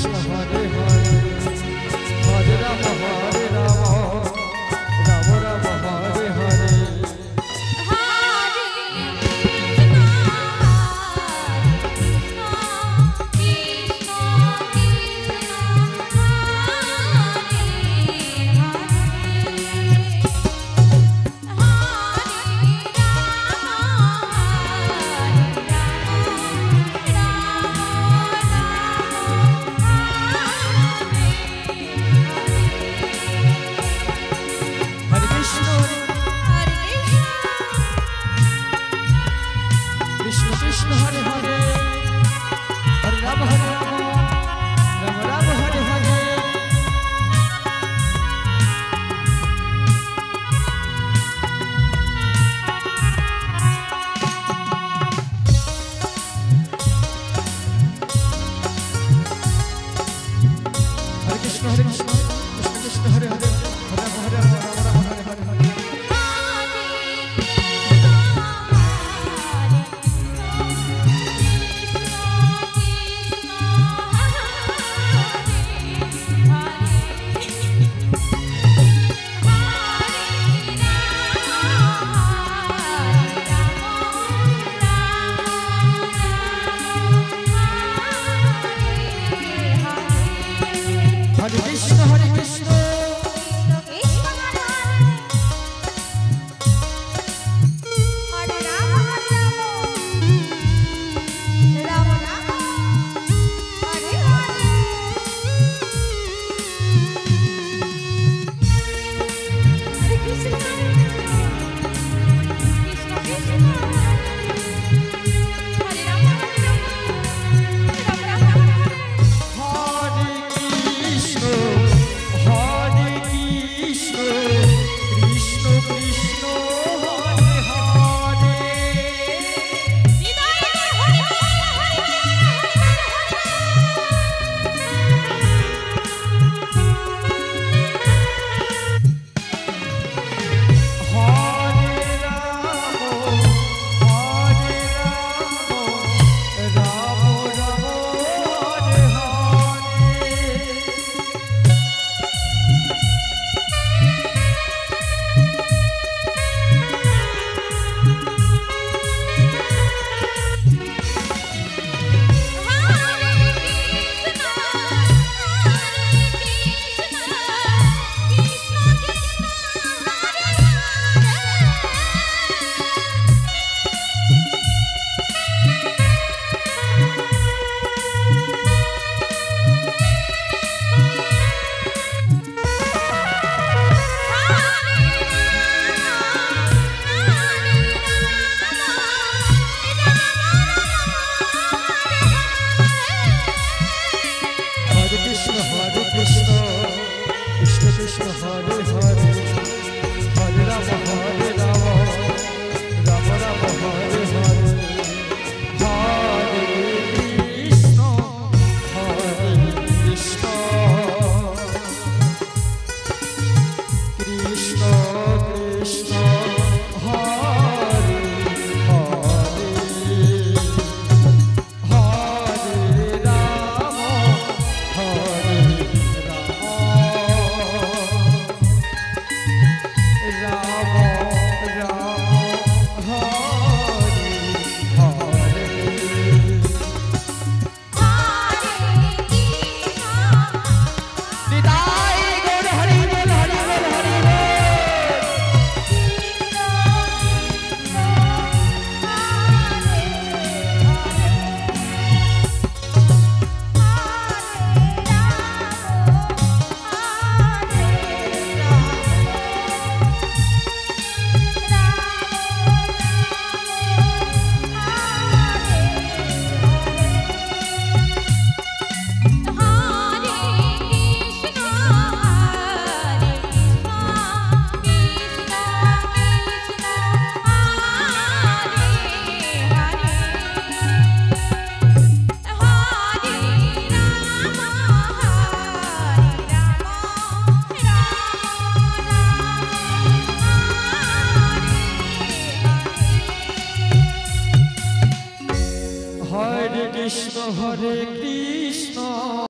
Krishna Krishna